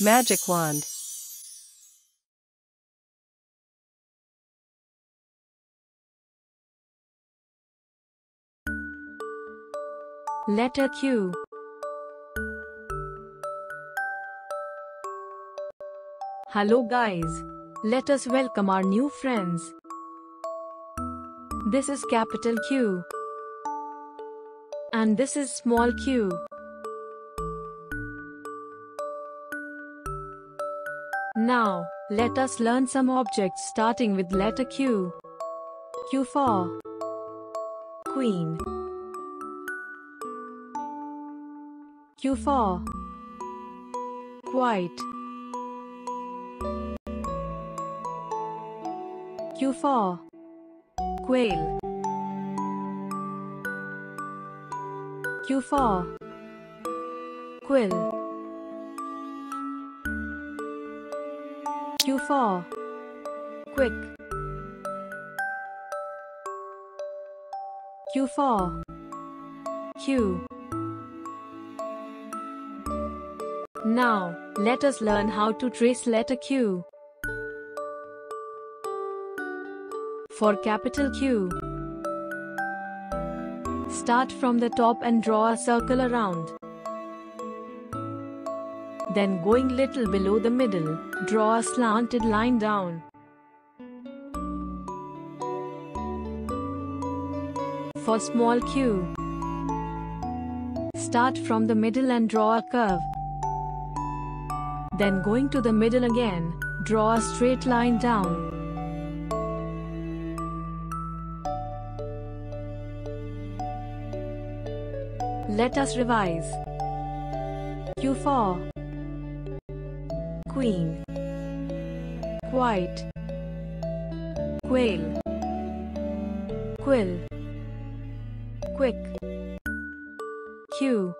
Magic wand. Letter Q. Hello guys. Let us welcome our new friends. This is capital Q. And this is small q. Now, let us learn some objects starting with letter Q. Q for Queen. Q for Quite. Q for Quail. Q for Quill. Q for Quick. Q for Queue. Now, let us learn how to trace letter Q. For capital Q, start from the top and draw a circle around. Then going little below the middle, draw a slanted line down. For small q, start from the middle and draw a curve. Then going to the middle again, draw a straight line down. Let us revise. Q for Queen. Quite Quail. Quill. Quick. Queue